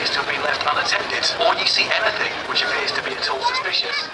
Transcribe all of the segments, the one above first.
appears to have been left unattended, or you see anything which appears to be at all suspicious,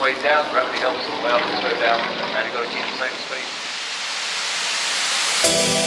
way down, gravity helps allow it to go down and it got to keep the same speed.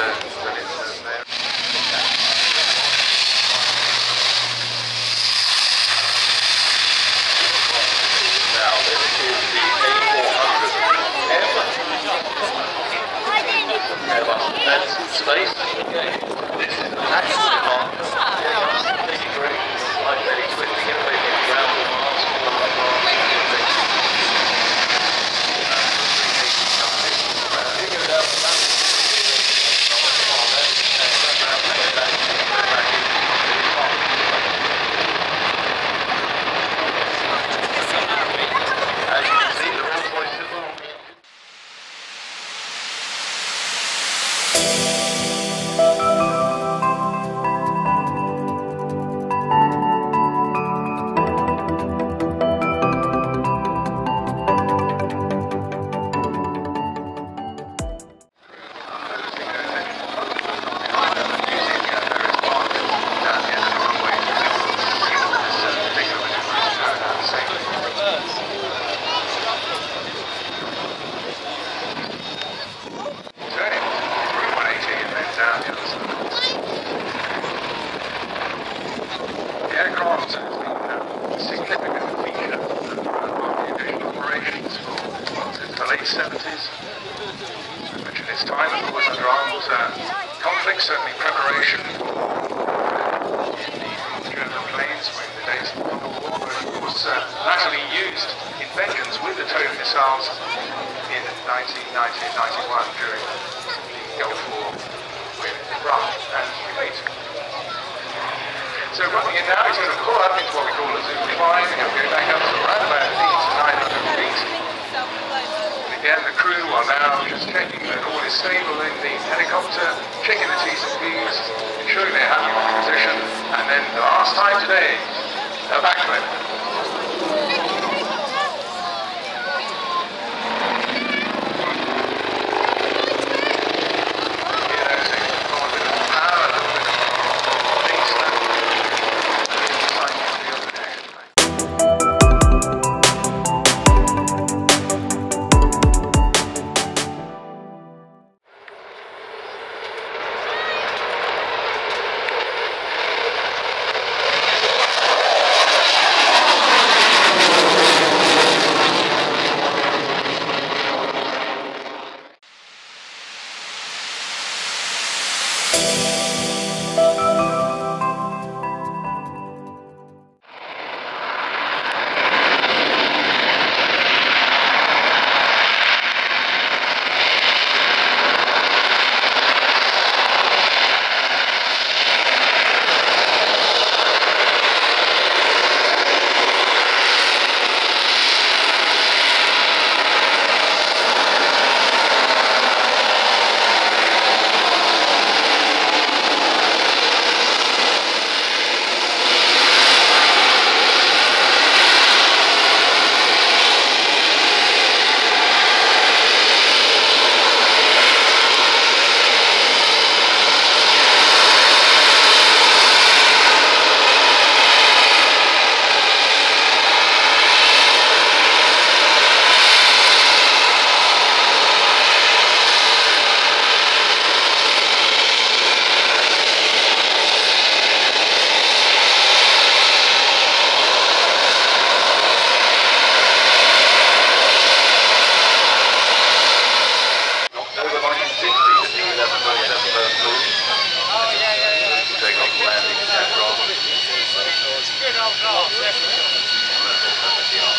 Was, time today,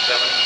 Seven.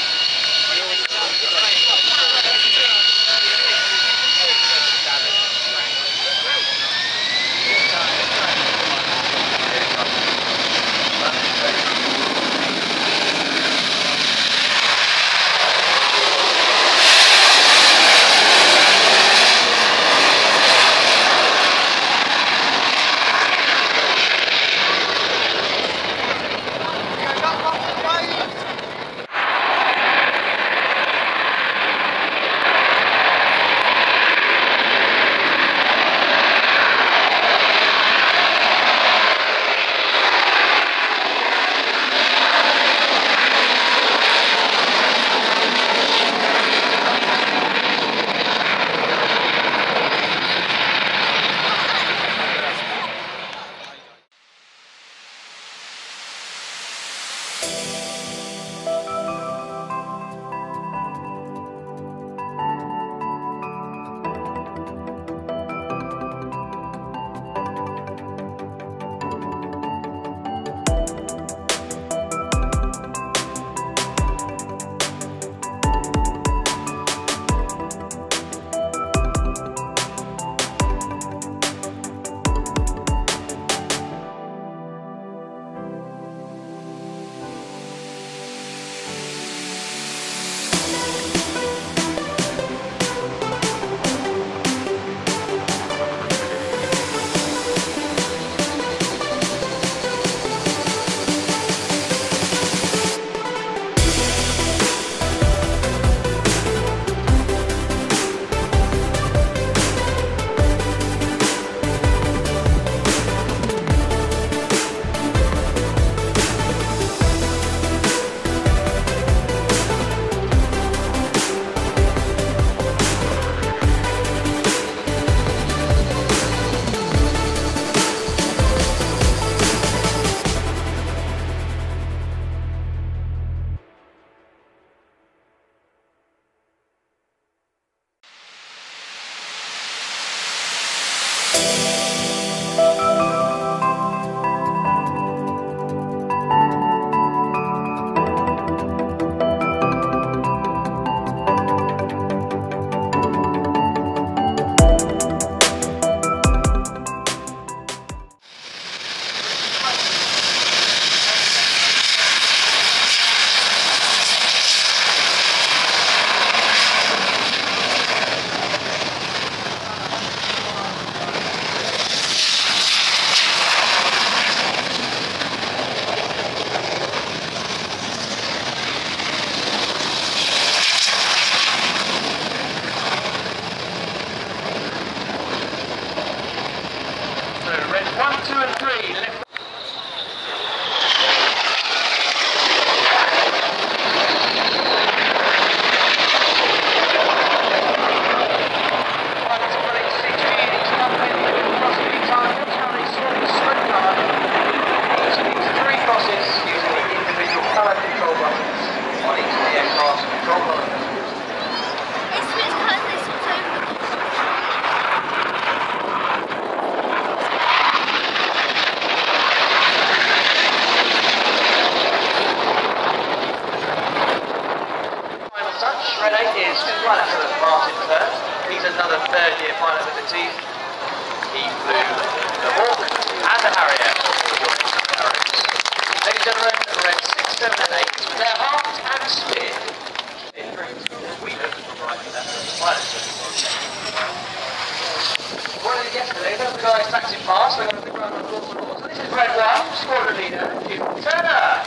Yesterday, they got a big round of applause for So this is red 1, squadron leader, Jim Turner.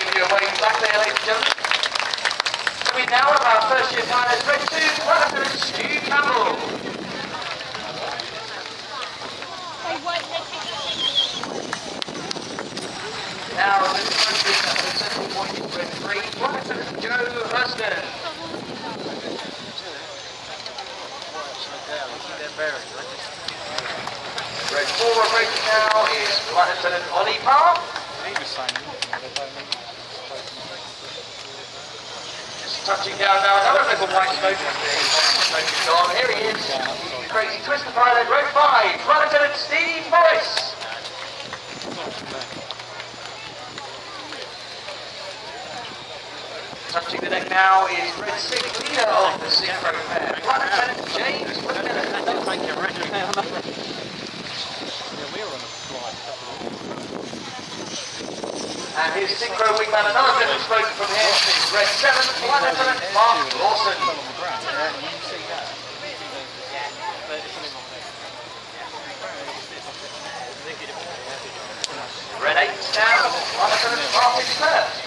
Give you a wave back there, ladies and gentlemen. We now have our first year pilots, red 2, Lieutenant Stu Campbell. Now, the second point is red three, Lieutenant Joe Hurston. Red four race now is Lieutenant Ollie Parr. Just touching down now, another little white smoke. Smoke is gone. Here he is. Crazy Twister pilot, red five, Lieutenant Steve Morris. Touching the deck now is Red Six, leader of the Synchro pair, Lieutenant James McMillan. Thank you, Richard. Yeah, we were on a flight. And his Synchro wingman, another little smoke from him, is Red Seven, Lieutenant Mark Lawson. on the ground. Yeah, you can see that. But it's only not Red Eight now, Lieutenant Martin Sturt.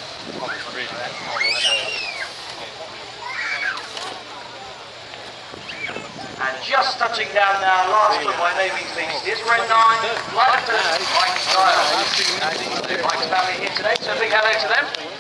And just touching down now, last of my naming things is Red 9, Lieutenant Mike Stiles. Mike's family here today, so big hello to them.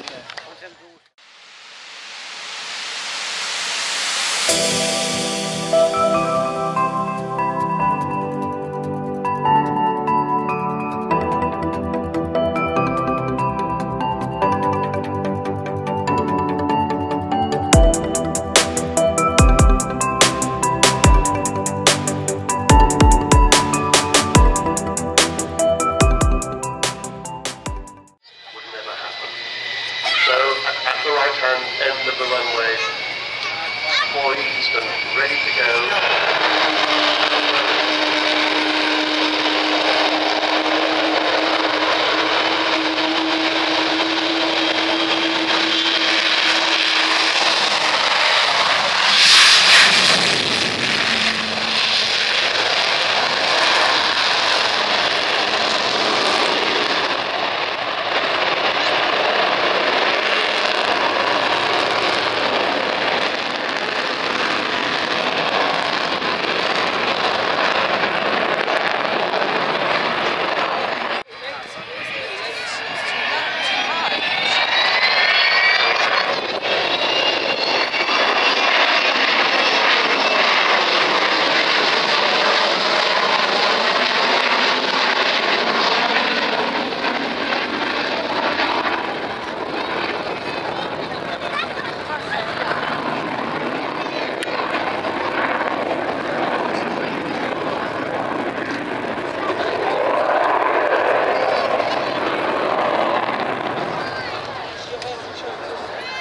End runway, poised and ready to go.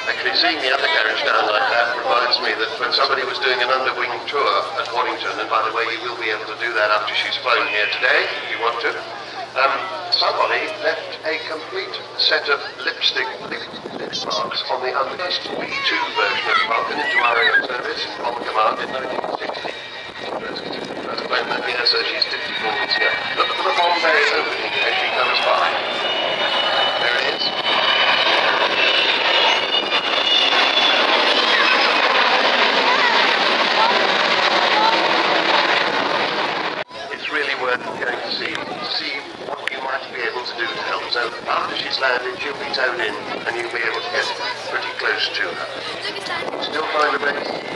Actually, seeing the other carriage down like that reminds me that when somebody was doing an underwing tour at Waddington, and by the way, you will be able to do that after she's flown here today, if you want to, um, somebody left a complete set of lipstick lip, marks on the unfinished B2 version of Vulcan into our air service on command in 1960. That's that here, so she's 54 this year. Look for the bomb bay opening as she comes by. There it is. Worth going to see see what you might be able to do to help. So after she's landed, she'll be towed in, and you'll be able to get pretty close to her. Still find a base.